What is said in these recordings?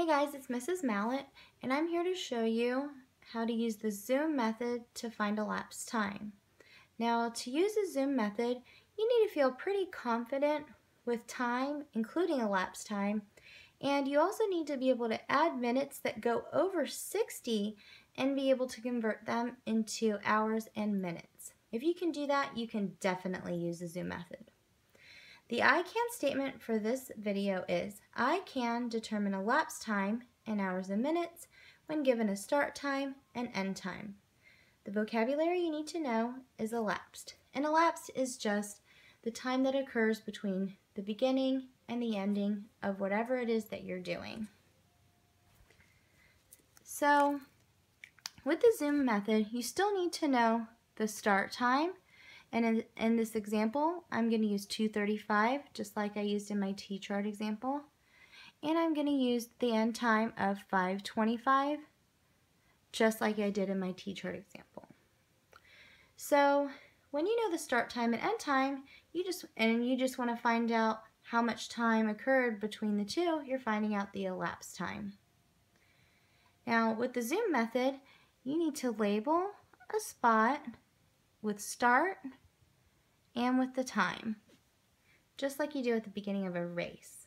Hey guys, it's Mrs. Mallet, and I'm here to show you how to use the zoom method to find elapsed time. Now, to use the zoom method, you need to feel pretty confident with time, including elapsed time, and you also need to be able to add minutes that go over 60 and be able to convert them into hours and minutes. If you can do that, you can definitely use the zoom method. The I can statement for this video is, I can determine elapsed time in hours and minutes when given a start time and end time. The vocabulary you need to know is elapsed. And elapsed is just the time that occurs between the beginning and the ending of whatever it is that you're doing. So with the zoom method, you still need to know the start time. And in, in this example, I'm going to use 235, just like I used in my T-chart example. And I'm going to use the end time of 525, just like I did in my T-chart example. So when you know the start time and end time, you just and you just want to find out how much time occurred between the two, you're finding out the elapsed time. Now with the zoom method, you need to label a spot with start and with the time, just like you do at the beginning of a race.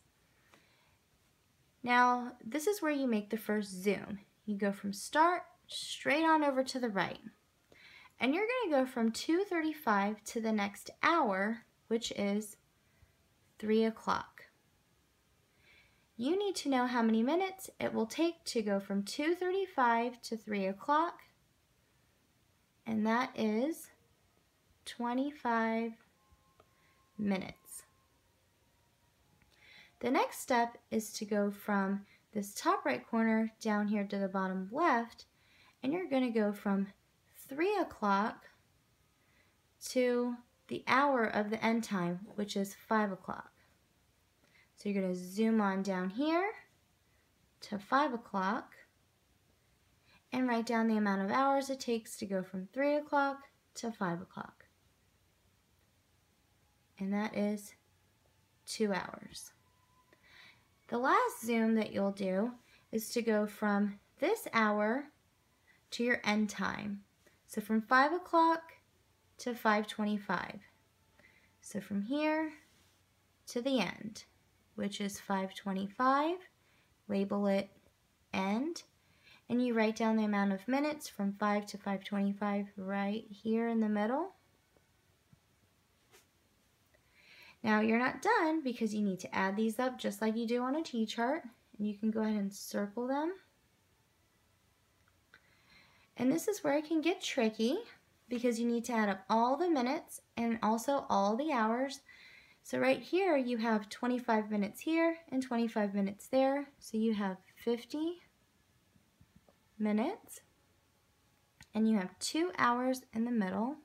Now, this is where you make the first zoom. You go from start straight on over to the right. And you're going to go from 2.35 to the next hour, which is 3 o'clock. You need to know how many minutes it will take to go from 2.35 to 3 o'clock, and that is 25 minutes. The next step is to go from this top right corner down here to the bottom left, and you're going to go from 3 o'clock to the hour of the end time, which is 5 o'clock. So you're going to zoom on down here to 5 o'clock and write down the amount of hours it takes to go from 3 o'clock to 5 o'clock. And that is 2 hours. The last zoom that you'll do is to go from this hour to your end time. So from 5 o'clock to 5.25. So from here to the end, which is 5.25, label it end, and you write down the amount of minutes from 5 to 5.25 right here in the middle. Now you're not done because you need to add these up just like you do on a T-chart. And you can go ahead and circle them. And this is where it can get tricky because you need to add up all the minutes and also all the hours. So right here you have 25 minutes here and 25 minutes there. So you have 50 minutes and you have two hours in the middle.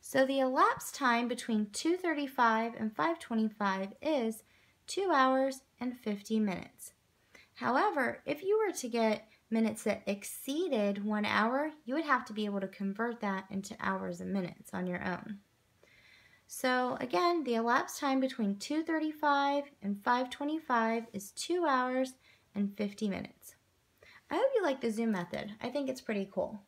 So the elapsed time between 2.35 and 5.25 is 2 hours and 50 minutes. However, if you were to get minutes that exceeded one hour, you would have to be able to convert that into hours and minutes on your own. So again, the elapsed time between 2.35 and 5.25 is 2 hours and 50 minutes. I hope you like the Zoom method. I think it's pretty cool.